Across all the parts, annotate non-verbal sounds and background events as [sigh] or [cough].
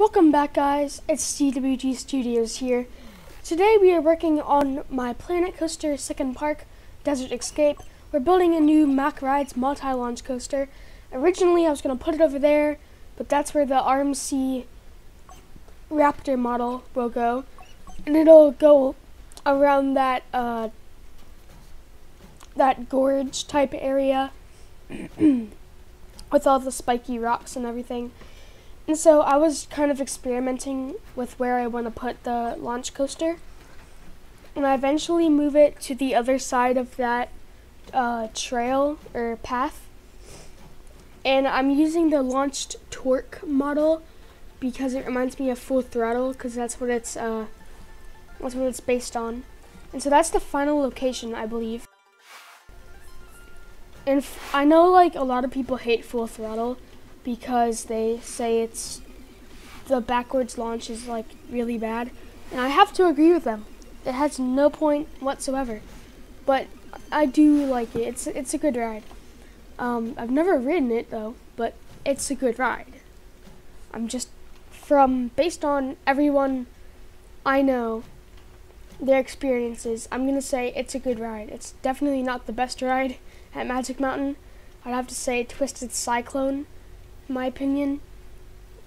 Welcome back guys, it's CWG Studios here. Today we are working on my Planet Coaster Second Park Desert Escape. We're building a new Mack Rides multi-launch coaster. Originally I was going to put it over there, but that's where the RMC Raptor model will go. And it'll go around that uh, that gorge type area [clears throat] with all the spiky rocks and everything. And so I was kind of experimenting with where I want to put the launch coaster. And I eventually move it to the other side of that uh, trail or path. And I'm using the launched torque model because it reminds me of full throttle because that's what it's uh, that's what it's based on. And so that's the final location, I believe. And I know like a lot of people hate full throttle because they say it's the backwards launch is like really bad. And I have to agree with them. It has no point whatsoever. But I do like it. It's it's a good ride. Um, I've never ridden it though, but it's a good ride. I'm just from based on everyone I know their experiences, I'm gonna say it's a good ride. It's definitely not the best ride at Magic Mountain. I'd have to say Twisted Cyclone my opinion.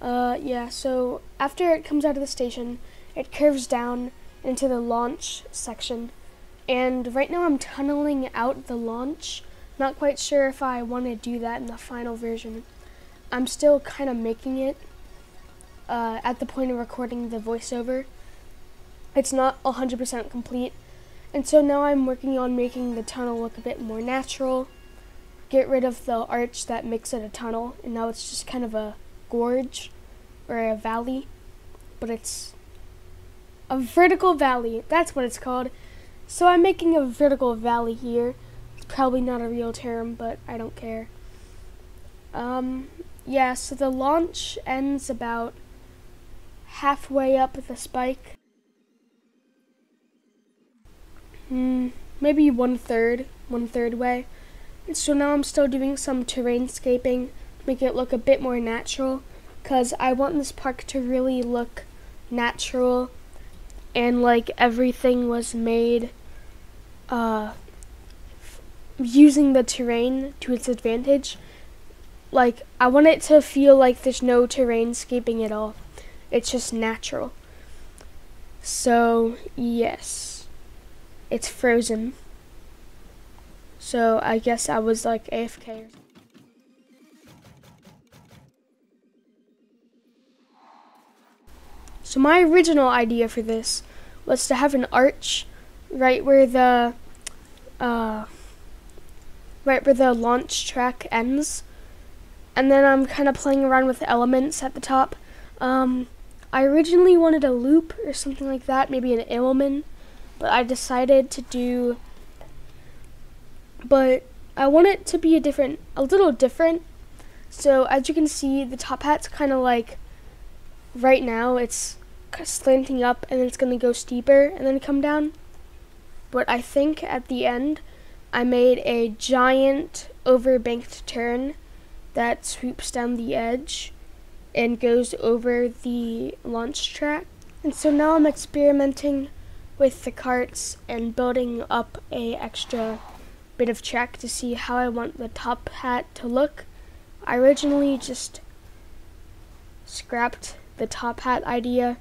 Uh, yeah, so after it comes out of the station, it curves down into the launch section. And right now I'm tunneling out the launch. Not quite sure if I want to do that in the final version. I'm still kind of making it uh, at the point of recording the voiceover. It's not 100% complete. And so now I'm working on making the tunnel look a bit more natural get rid of the arch that makes it a tunnel, and now it's just kind of a gorge or a valley, but it's a vertical valley. That's what it's called. So I'm making a vertical valley here. It's probably not a real term, but I don't care. Um, yeah, so the launch ends about halfway up the spike. Hmm, maybe one third, one third way. So now I'm still doing some terrainscaping, make it look a bit more natural, because I want this park to really look natural and like everything was made uh, using the terrain to its advantage. Like, I want it to feel like there's no terrainscaping at all. It's just natural. So, yes. It's frozen. So I guess I was like AFK. So my original idea for this was to have an arch right where the uh, right where the launch track ends. And then I'm kind of playing around with elements at the top. Um, I originally wanted a loop or something like that, maybe an Immelmann, but I decided to do but I want it to be a different, a little different. So as you can see, the top hat's kind of like, right now it's slanting up and it's going to go steeper and then come down. But I think at the end, I made a giant overbanked turn that swoops down the edge and goes over the launch track. And so now I'm experimenting with the carts and building up a extra bit of check to see how I want the top hat to look. I originally just scrapped the top hat idea.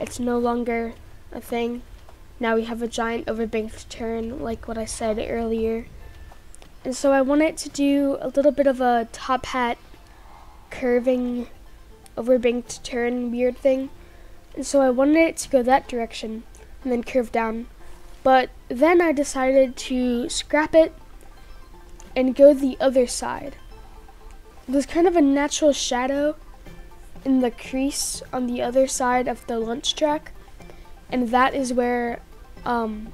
It's no longer a thing. Now we have a giant overbanked turn like what I said earlier. And so I wanted to do a little bit of a top hat curving overbanked turn weird thing. And so I wanted it to go that direction and then curve down. But then I decided to scrap it and go the other side. There's kind of a natural shadow in the crease on the other side of the launch track, and that is where um,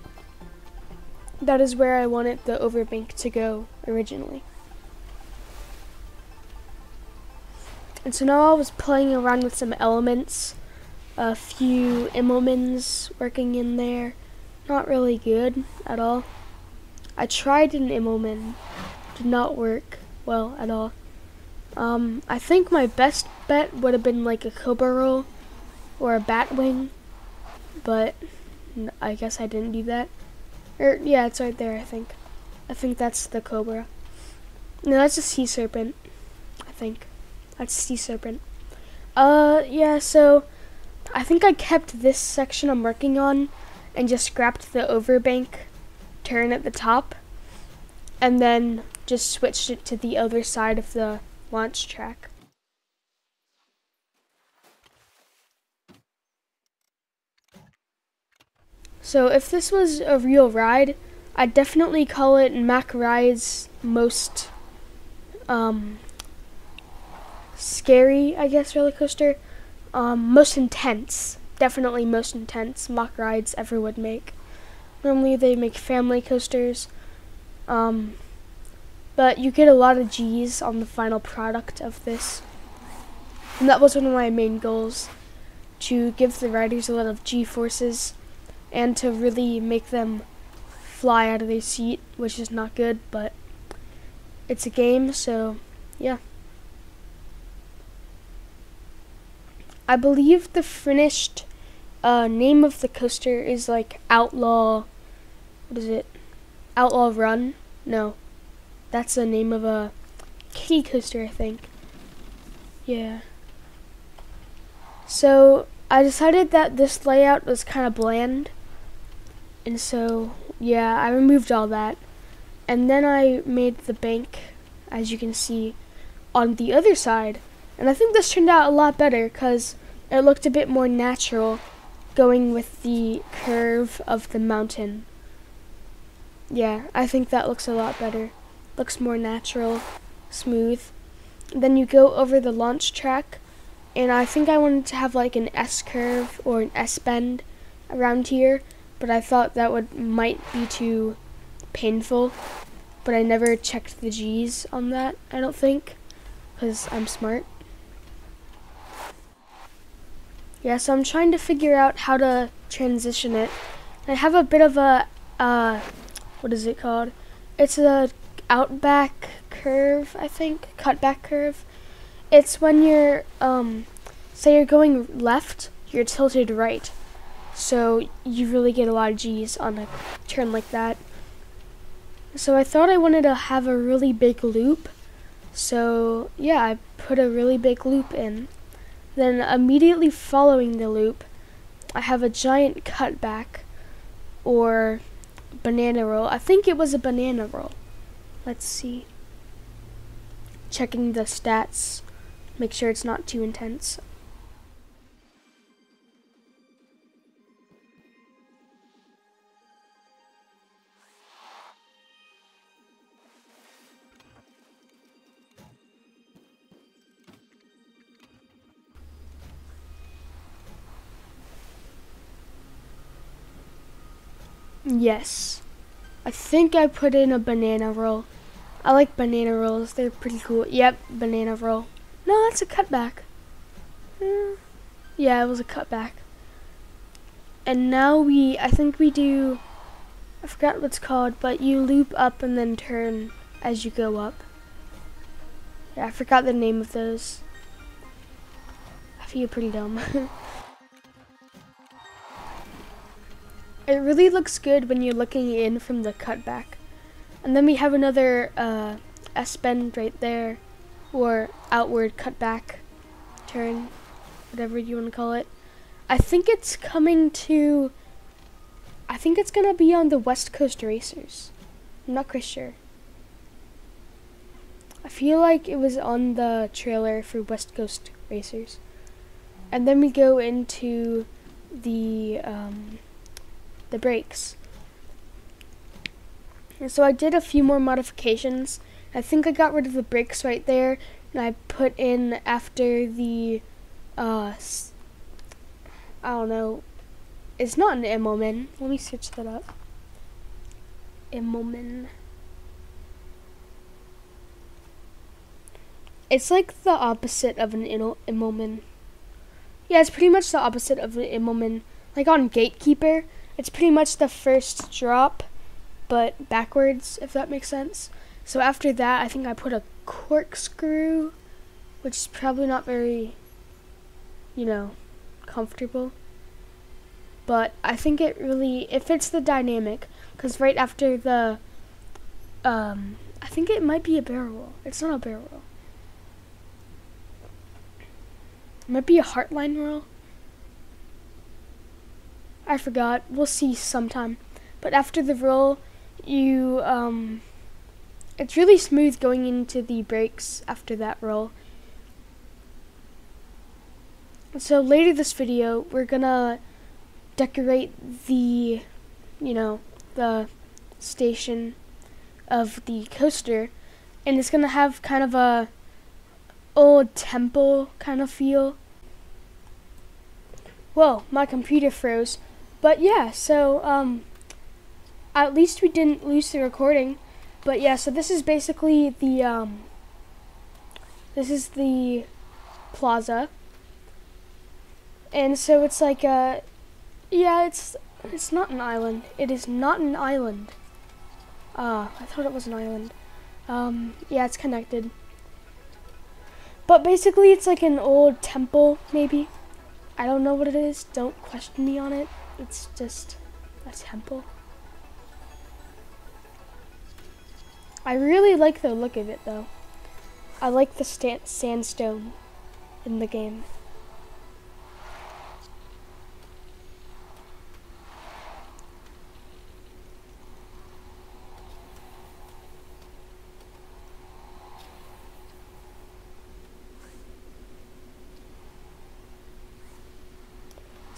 that is where I wanted the overbank to go originally. And so now I was playing around with some elements, a few Immelmanns working in there, not really good at all. I tried an Immelmann, did not work well at all. Um, I think my best bet would have been like a Cobra roll or a Batwing, but I guess I didn't do that. Or yeah, it's right there. I think. I think that's the Cobra. No, that's a Sea Serpent. I think that's Sea Serpent. Uh, yeah. So I think I kept this section I'm working on and just scrapped the overbank turn at the top, and then just switched it to the other side of the launch track. So if this was a real ride, I'd definitely call it Mack Ride's most um, scary, I guess, roller coaster. Um, most intense. Definitely most intense Mack Rides ever would make. Normally they make family coasters. Um, but you get a lot of G's on the final product of this. And that was one of my main goals to give the riders a lot of G forces and to really make them fly out of their seat, which is not good, but it's a game, so yeah. I believe the finished uh, name of the coaster is like Outlaw. What is it? Outlaw Run? No. That's the name of a kitty coaster, I think. Yeah. So I decided that this layout was kind of bland. And so, yeah, I removed all that. And then I made the bank, as you can see, on the other side. And I think this turned out a lot better because it looked a bit more natural going with the curve of the mountain. Yeah, I think that looks a lot better looks more natural, smooth. Then you go over the launch track, and I think I wanted to have like an S curve or an S bend around here, but I thought that would might be too painful. But I never checked the G's on that, I don't think, because I'm smart. Yeah, so I'm trying to figure out how to transition it. I have a bit of a, uh, what is it called? It's a outback curve, I think, cutback curve. It's when you're, um, say you're going left, you're tilted right. So you really get a lot of G's on a turn like that. So I thought I wanted to have a really big loop. So yeah, I put a really big loop in. Then immediately following the loop, I have a giant cutback or banana roll. I think it was a banana roll. Let's see. Checking the stats. Make sure it's not too intense. Yes. I think I put in a banana roll. I like banana rolls. They're pretty cool. Yep, banana roll. No, that's a cutback. Yeah, it was a cutback. And now we, I think we do, I forgot what's called, but you loop up and then turn as you go up. Yeah, I forgot the name of those. I feel pretty dumb. [laughs] It really looks good when you're looking in from the cutback. And then we have another uh, S-bend right there, or outward cutback turn, whatever you want to call it. I think it's coming to, I think it's going to be on the West Coast Racers. I'm not quite sure. I feel like it was on the trailer for West Coast Racers. And then we go into the, um, the brakes. And so I did a few more modifications. I think I got rid of the brakes right there, and I put in after the, uh, I don't know, it's not an Immelmann. Let me search that up. Immelmann. It's like the opposite of an Immelmann. Yeah, it's pretty much the opposite of an Immelmann. Like on Gatekeeper, it's pretty much the first drop, but backwards, if that makes sense. So after that, I think I put a corkscrew which is probably not very, you know, comfortable. But I think it really it fits the dynamic because right after the, um, I think it might be a barrel roll. It's not a barrel roll. It might be a heartline roll. I forgot. We'll see sometime. But after the roll, you um, it's really smooth going into the breaks after that roll. So later this video, we're gonna decorate the, you know, the station of the coaster, and it's gonna have kind of a old temple kind of feel. Whoa, my computer froze. But yeah, so um, at least we didn't lose the recording. But yeah, so this is basically the um, this is the plaza, and so it's like a yeah, it's it's not an island. It is not an island. Ah, uh, I thought it was an island. Um, yeah, it's connected. But basically, it's like an old temple, maybe. I don't know what it is. Don't question me on it. It's just a temple. I really like the look of it though. I like the sandstone in the game.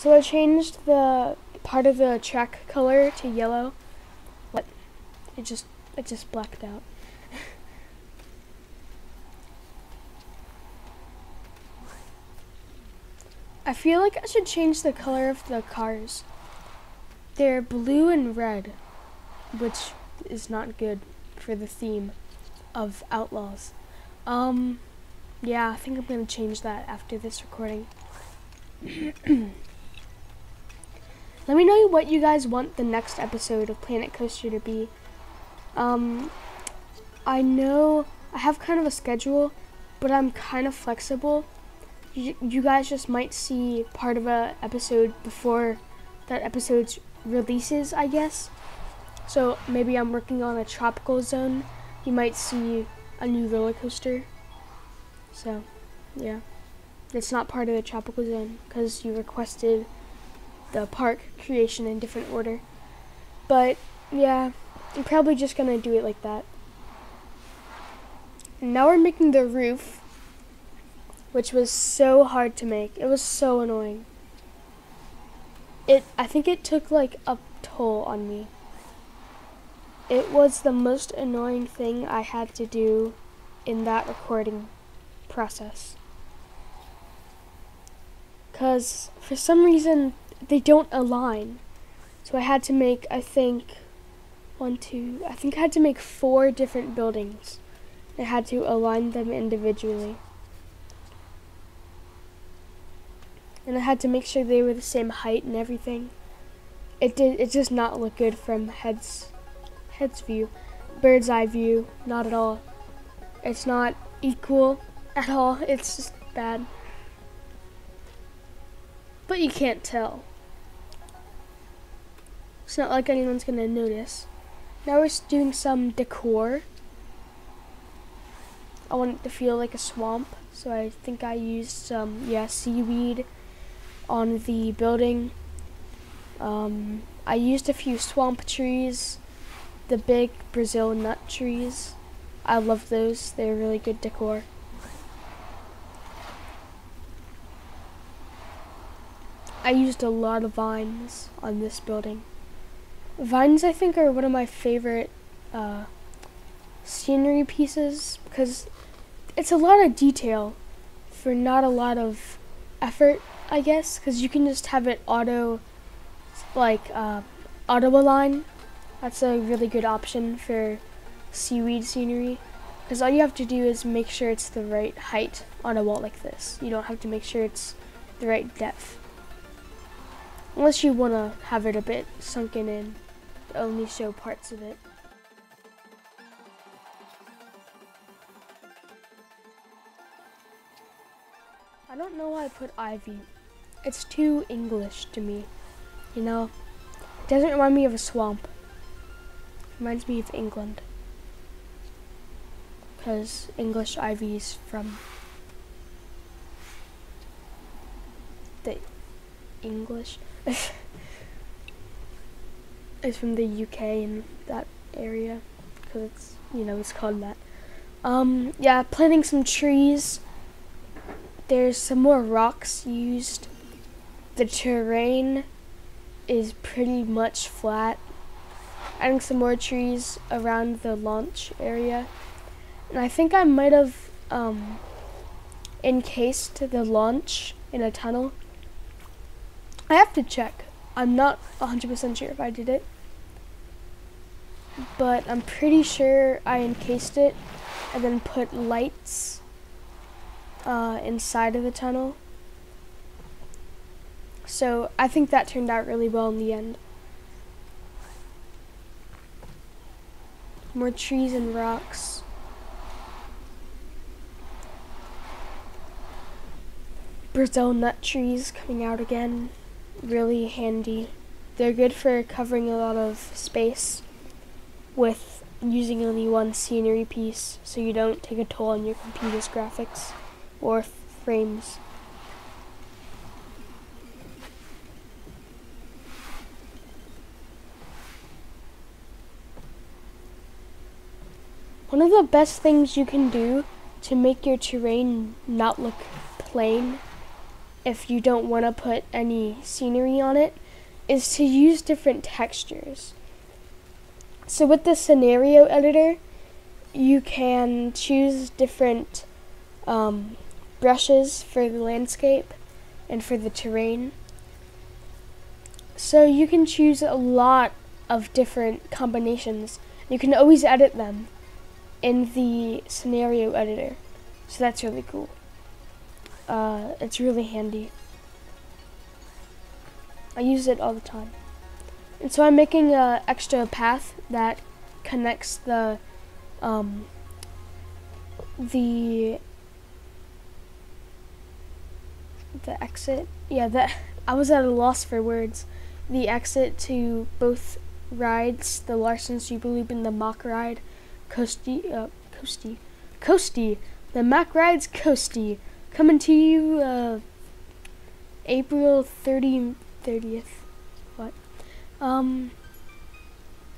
So I changed the part of the track color to yellow. What? It just it just blacked out. [laughs] I feel like I should change the color of the cars. They're blue and red, which is not good for the theme of Outlaws. Um, yeah, I think I'm to change that after this recording. [clears throat] Let me know what you guys want the next episode of Planet Coaster to be. Um, I know I have kind of a schedule, but I'm kind of flexible. You, you guys just might see part of a episode before that episode releases, I guess. So maybe I'm working on a tropical zone. You might see a new roller coaster. So, yeah. It's not part of the tropical zone because you requested the park creation in different order. But, yeah. I'm probably just gonna do it like that. And now we're making the roof, which was so hard to make. It was so annoying. It, I think it took like a toll on me. It was the most annoying thing I had to do in that recording process. Because for some reason, they don't align. So I had to make, I think, one, two, I think I had to make four different buildings. I had to align them individually. And I had to make sure they were the same height and everything. It did it just not look good from head's head's view. Bird's eye view, not at all. It's not equal at all. It's just bad. But you can't tell. It's not like anyone's gonna notice. Now we're doing some decor. I want it to feel like a swamp, so I think I used some, yeah, seaweed on the building. Um, I used a few swamp trees, the big Brazil nut trees. I love those, they're really good decor. I used a lot of vines on this building. Vines, I think, are one of my favorite uh, scenery pieces because it's a lot of detail for not a lot of effort, I guess, because you can just have it auto, like, uh, auto align. That's a really good option for seaweed scenery because all you have to do is make sure it's the right height on a wall like this. You don't have to make sure it's the right depth. Unless you want to have it a bit sunken in only show parts of it. I don't know why I put ivy. It's too English to me, you know? It doesn't remind me of a swamp. It reminds me of England. Because English ivy is from the English. [laughs] is from the UK and that area because it's you know it's called that. Um, yeah, planting some trees. There's some more rocks used. The terrain is pretty much flat. Adding some more trees around the launch area. And I think I might have um, encased the launch in a tunnel. I have to check. I'm not 100% sure if I did it but I'm pretty sure I encased it and then put lights uh, inside of the tunnel. So I think that turned out really well in the end. More trees and rocks. Brazil nut trees coming out again. Really handy. They're good for covering a lot of space with using only one scenery piece so you don't take a toll on your computer's graphics or frames. One of the best things you can do to make your terrain not look plain if you don't want to put any scenery on it is to use different textures. So with the scenario editor, you can choose different um, brushes for the landscape and for the terrain. So you can choose a lot of different combinations. You can always edit them in the scenario editor. So that's really cool. Uh, it's really handy. I use it all the time. And so I'm making an extra path that connects the um, the the exit. Yeah, that [laughs] I was at a loss for words. The exit to both rides, the Larsen's Jubilee and the Mack ride, Coasty, uh, Coasty, Coasty, the Mack rides Coasty, coming to you uh, April 30, 30th. Um,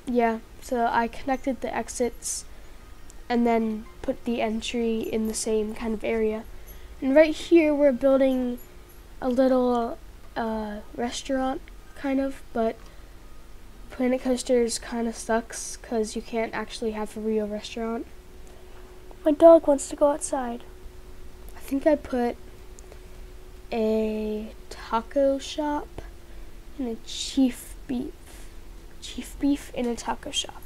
yeah, so I connected the exits and then put the entry in the same kind of area. And right here we're building a little uh, restaurant, kind of, but Planet Coasters kind of sucks because you can't actually have a real restaurant. My dog wants to go outside. I think I put a taco shop and a chief beef. Chief beef in a taco shop.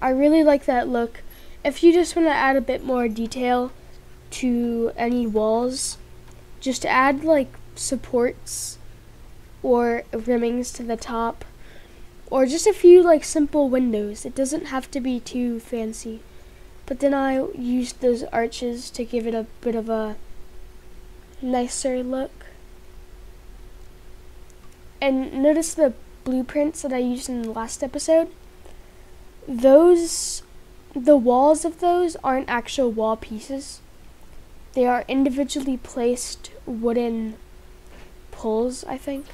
I really like that look. If you just want to add a bit more detail to any walls, just add like supports or rimmings to the top or just a few like simple windows. It doesn't have to be too fancy. But then I used those arches to give it a bit of a nicer look. And notice the blueprints that I used in the last episode. Those, the walls of those aren't actual wall pieces. They are individually placed wooden poles, I think.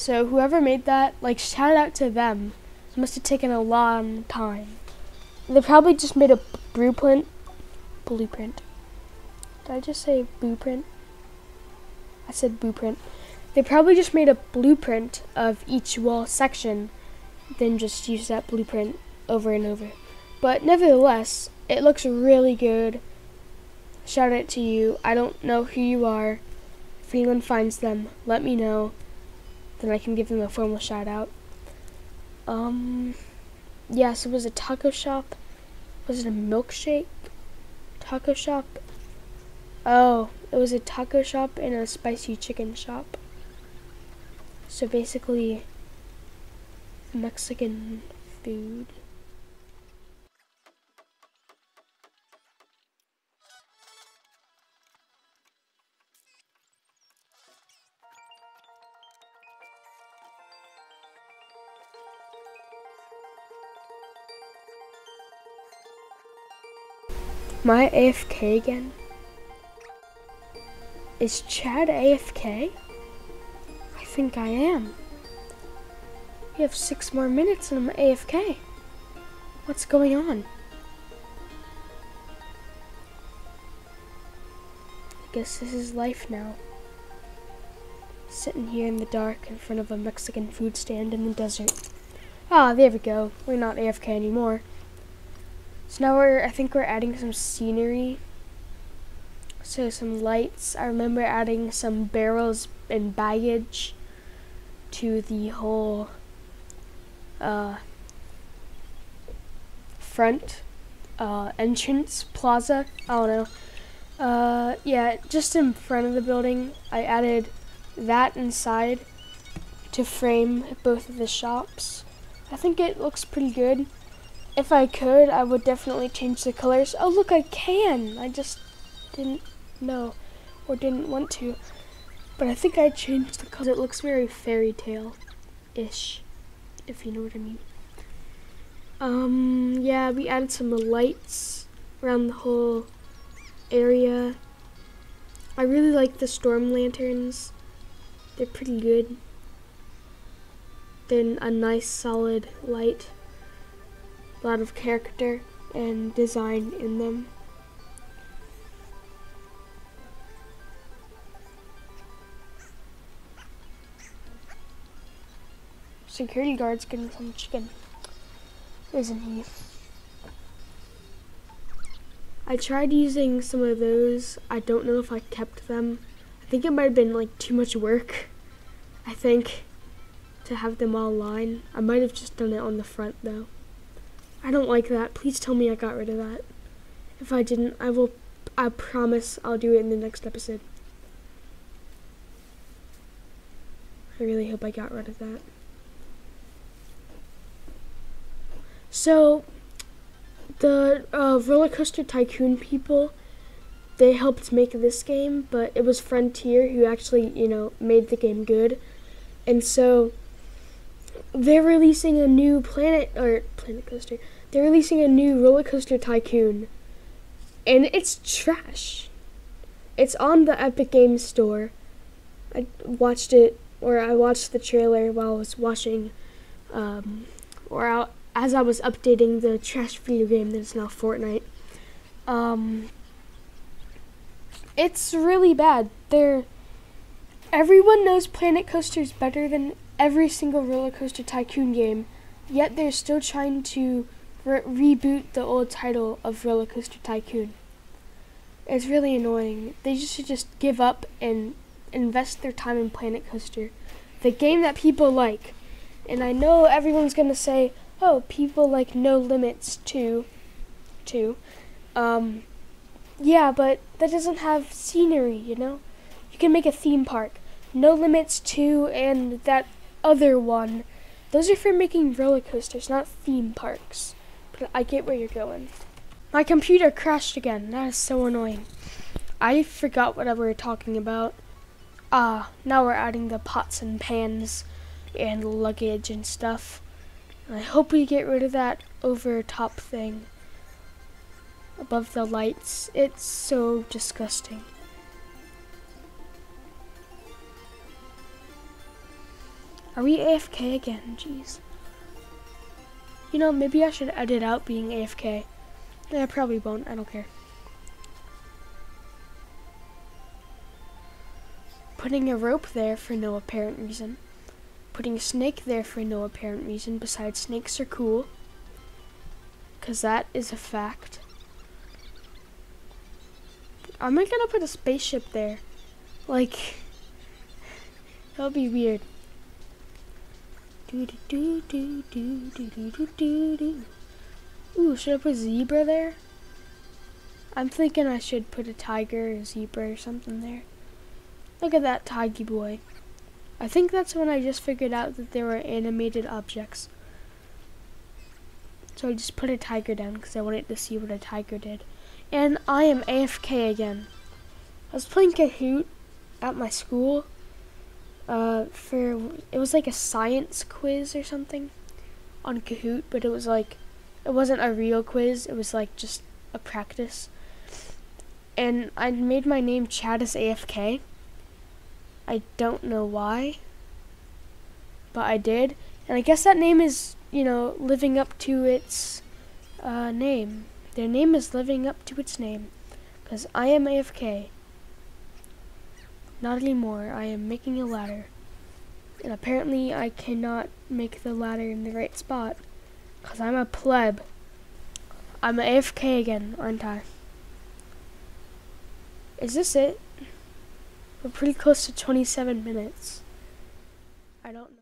So whoever made that, like shout out to them. It must have taken a long time. They probably just made a blueprint blueprint did I just say blueprint? I said blueprint. They probably just made a blueprint of each wall section, then just used that blueprint over and over. But nevertheless, it looks really good. Shout out to you. I don't know who you are. If anyone finds them, let me know. Then I can give them a formal shout out. Um, yeah, so it was a taco shop. Was it a milkshake taco shop? Oh, it was a taco shop and a spicy chicken shop. So basically, Mexican food. I AFK again? Is Chad AFK? I think I am. We have six more minutes and I'm AFK. What's going on? I guess this is life now. Sitting here in the dark in front of a Mexican food stand in the desert. Ah, there we go. We're not AFK anymore. Now we're, I think we're adding some scenery. So some lights. I remember adding some barrels and baggage to the whole uh, front uh, entrance plaza. I don't know. Uh, yeah, just in front of the building, I added that inside to frame both of the shops. I think it looks pretty good. If I could, I would definitely change the colors. Oh, look, I can. I just didn't know or didn't want to. But I think I changed the color. It looks very fairy tale-ish, if you know what I mean. Um, yeah, we added some lights around the whole area. I really like the storm lanterns. They're pretty good. They're a nice solid light. A lot of character and design in them. Security guard's getting some chicken, isn't he? I tried using some of those. I don't know if I kept them. I think it might have been like too much work. I think to have them all line. I might have just done it on the front though. I don't like that. Please tell me I got rid of that. If I didn't, I will I promise I'll do it in the next episode. I really hope I got rid of that. So, the uh, roller coaster tycoon people they helped make this game but it was frontier who actually you know made the game good and so they're releasing a new planet or planet coaster. They're releasing a new roller coaster tycoon. And it's trash. It's on the epic games store. I watched it or i watched the trailer while i was watching um, or as I was updating the trash video game that is now Fortnite, um, it's really bad. They're everyone knows Planet Coaster is better than every single roller coaster tycoon game, yet they're still trying to re- reboot the old title of Roller Coaster Tycoon. It's really annoying. They just should just give up and invest their time in Planet Coaster, the game that people like. And I know everyone's gonna say, oh, people like No Limits too, too. Um, yeah, but that doesn't have scenery, you know? You can make a theme park. No Limits 2 and that other one. Those are for making roller coasters, not theme parks. But I get where you're going. My computer crashed again. That is so annoying. I forgot what we were talking about. Ah, now we're adding the pots and pans and luggage and stuff. I hope we get rid of that over top thing above the lights. It's so disgusting. Are we AFK again? Jeez. You know, maybe I should edit out being AFK. I probably won't. I don't care. Putting a rope there for no apparent reason putting a snake there for no apparent reason besides snakes are cool. Because that is a fact. Am I gonna put a spaceship there? Like, [laughs] that would be weird. Ooh, should I put zebra there? I'm thinking I should put a tiger, a zebra, or something there. Look at that tiger boy. I think that's when I just figured out that there were animated objects. So I just put a tiger down because I wanted to see what a tiger did. And I am AFK again. I was playing Kahoot at my school uh, for, it was like a science quiz or something on Kahoot, but it was like, it wasn't a real quiz, it was like just a practice. and I made my name Chad as AFK. I don't know why, but I did. And I guess that name is, you know, living up to its uh, name. Their name is living up to its name. Because I am AFK. Not anymore. I am making a ladder. And apparently I cannot make the ladder in the right spot. Because I'm a pleb. I'm AFK again, aren't I? Is this it? We're pretty close to 27 minutes. I don't know.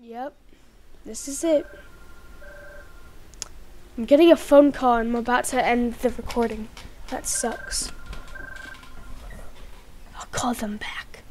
Yep, this is it. I'm getting a phone call and I'm about to end the recording. That sucks. I'll call them back.